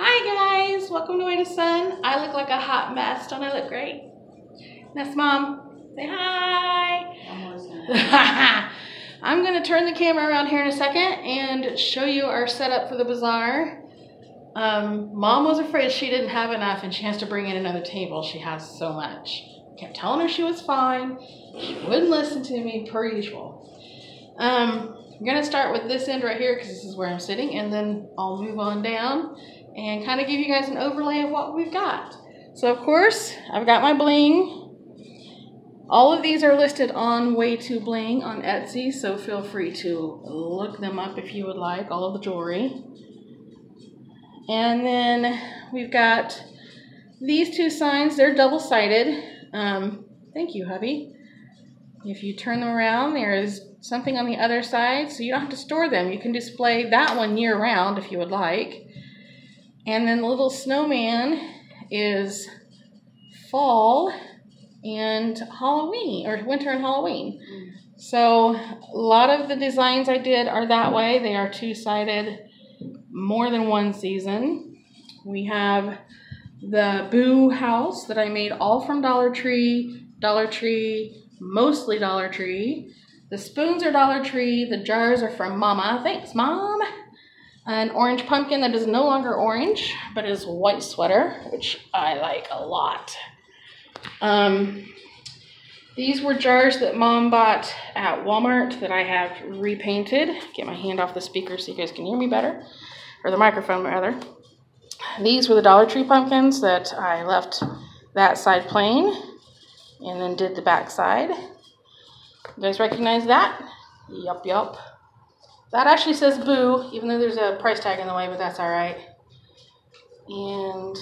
Hi guys, welcome to Way to Son. I look like a hot mess. Don't I look great? That's mom. Say hi. I'm gonna turn the camera around here in a second and show you our setup for the bazaar. Um, mom was afraid she didn't have enough and she has to bring in another table. She has so much. Kept telling her she was fine. She wouldn't listen to me per usual. Um, I'm gonna start with this end right here because this is where I'm sitting and then I'll move on down and kind of give you guys an overlay of what we've got. So of course, I've got my bling. All of these are listed on Way to Bling on Etsy, so feel free to look them up if you would like, all of the jewelry. And then we've got these two signs, they're double-sided. Um, thank you, hubby. If you turn them around, there is something on the other side, so you don't have to store them. You can display that one year-round if you would like. And then the little snowman is fall and Halloween, or winter and Halloween. So a lot of the designs I did are that way. They are two-sided, more than one season. We have the Boo house that I made all from Dollar Tree, Dollar Tree, mostly Dollar Tree. The spoons are Dollar Tree, the jars are from Mama. Thanks, Mom. An orange pumpkin that is no longer orange, but is white sweater, which I like a lot. Um, these were jars that Mom bought at Walmart that I have repainted. Get my hand off the speaker so you guys can hear me better, or the microphone rather. These were the Dollar Tree pumpkins that I left that side plain and then did the back side. You guys recognize that? Yup, yup. That actually says boo, even though there's a price tag in the way, but that's all right. And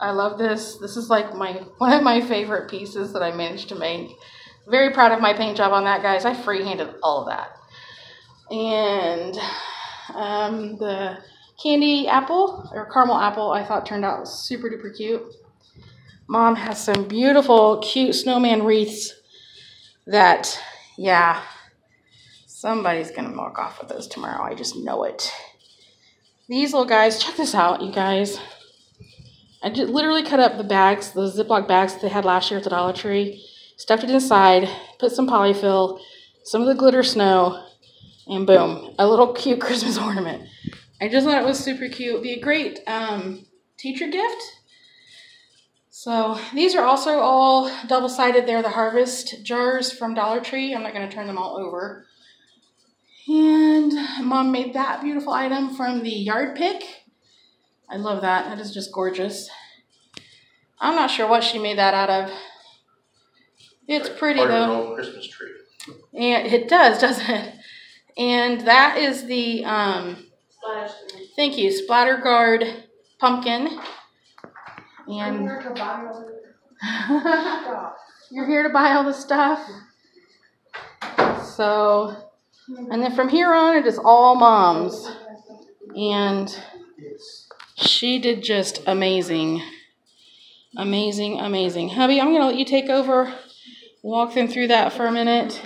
I love this. This is like my one of my favorite pieces that I managed to make. Very proud of my paint job on that, guys. I freehanded all of that. And um, the candy apple or caramel apple I thought turned out super duper cute. Mom has some beautiful, cute snowman wreaths that, yeah, somebody's gonna walk off with those tomorrow. I just know it. These little guys, check this out, you guys. I just literally cut up the bags, those Ziploc bags that they had last year at the Dollar Tree, stuffed it inside, put some polyfill, some of the glitter snow, and boom, a little cute Christmas ornament. I just thought it was super cute. It'd be a great um, teacher gift. So these are also all double-sided. They're the Harvest jars from Dollar Tree. I'm not going to turn them all over. And Mom made that beautiful item from the Yard Pick. I love that. That is just gorgeous. I'm not sure what she made that out of. It's pretty Part of though. an old Christmas tree. And it does, doesn't it? And that is the um, thank you, Splatter Guard pumpkin. And you're here to buy all the stuff. So, and then from here on, it is all moms. And she did just amazing. Amazing, amazing. Hubby, I'm going to let you take over, walk them through that for a minute,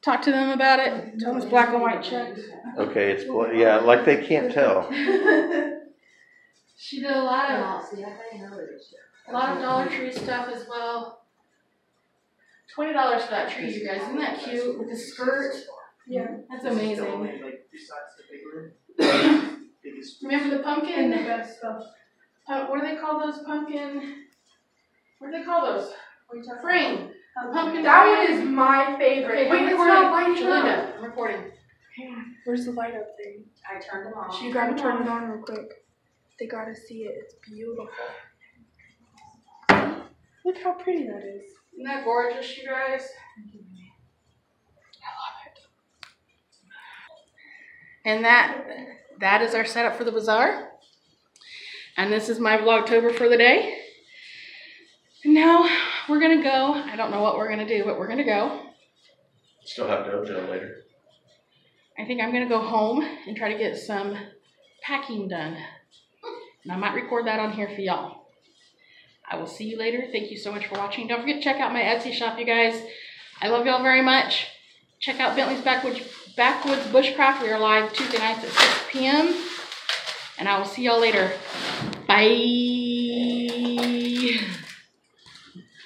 talk to them about it. Tell them it's black and white check. Okay, it's, bl- yeah, like they can't tell. she did a lot of a lot of Dollar Tree stuff as well. Twenty dollars for that tree, you guys. Isn't that cute with the skirt? Yeah. That's amazing. Biggest Remember the and pumpkin? the best stuff. Uh, what do they call those pumpkin? What do they call those? Frame. The pumpkin That frame. one is my favorite. Okay, Wait, I'm it's not lighting up. Linda, I'm recording. Hang on. Where's the light up thing? I turned them off. So you gotta turn it on real quick. They gotta see it. It's beautiful. Look how pretty that is. Isn't that gorgeous, you guys? And that that is our setup for the bazaar. And this is my vlogtober for the day. And now we're gonna go. I don't know what we're gonna do, but we're gonna go. Still have dojo later. I think I'm gonna go home and try to get some packing done. And I might record that on here for y'all. I will see you later. Thank you so much for watching. Don't forget to check out my Etsy shop, you guys. I love y'all very much. Check out Bentley's Backwoods, Backwoods Bushcraft. We are live Tuesday nights at 6 p.m. And I will see y'all later. Bye.